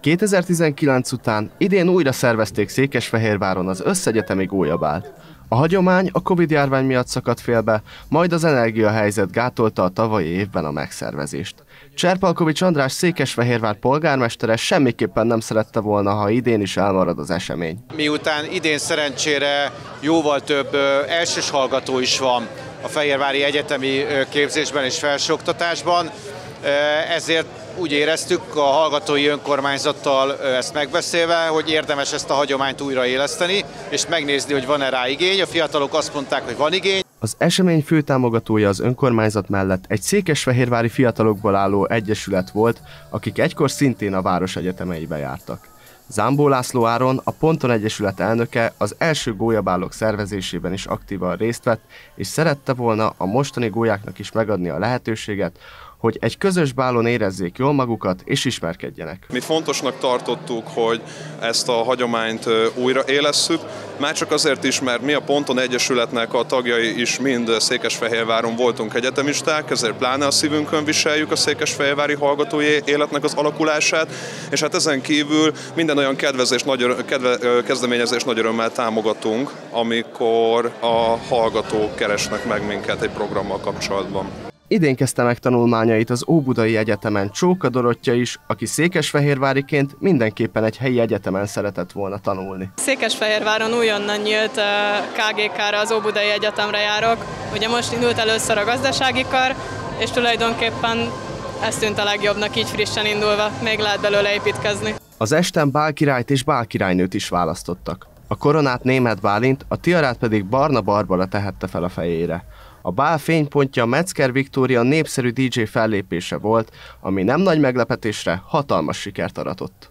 2019 után idén újra szervezték Székesfehérváron az összegyetemi gólyabált. A hagyomány a Covid-járvány miatt szakadt félbe, majd az energiahelyzet gátolta a tavalyi évben a megszervezést. Cserpalkovics András Székesfehérvár polgármestere semmiképpen nem szerette volna, ha idén is elmarad az esemény. Miután idén szerencsére jóval több elsős hallgató is van a Fehérvári Egyetemi képzésben és felsőoktatásban, ezért úgy éreztük a hallgatói önkormányzattal ezt megbeszélve, hogy érdemes ezt a hagyományt újra éleszteni, és megnézni, hogy van-e rá igény. A fiatalok azt mondták, hogy van igény. Az esemény főtámogatója az önkormányzat mellett egy székesfehérvári fiatalokból álló egyesület volt, akik egykor szintén a város egyetemeibe jártak. Zámbó László Áron, a Ponton Egyesület elnöke az első gólyabálok szervezésében is aktívan részt vett, és szerette volna a mostani gólyáknak is megadni a lehetőséget, hogy egy közös bálon érezzék jól magukat és ismerkedjenek. Mi fontosnak tartottuk, hogy ezt a hagyományt újra élesszük, már csak azért is, mert mi a Ponton Egyesületnek a tagjai is mind Székesfehérváron voltunk egyetemisták, ezért pláne a szívünkön viseljük a székesfehérvári hallgatói életnek az alakulását, és hát ezen kívül minden olyan kedvezés, nagy, kedve, kezdeményezés nagy örömmel támogatunk, amikor a hallgatók keresnek meg minket egy programmal kapcsolatban. Idén kezdte meg tanulmányait az Óbudai Egyetemen Csóka Dorottya is, aki székesfehérváriként mindenképpen egy helyi egyetemen szeretett volna tanulni. Székesfehérváron újonnan nyílt KGK-ra, az Óbudai Egyetemre járok. Ugye most indult először a gazdasági kar, és tulajdonképpen ez tűnt a legjobbnak így frissen indulva, még lehet belőle építkezni. Az esten Bál királyt és Bál királynőt is választottak. A koronát német Bálint, a tiarát pedig Barna Barbara tehette fel a fejére. A bál fénypontja Metzger Victoria népszerű DJ fellépése volt, ami nem nagy meglepetésre hatalmas sikert aratott.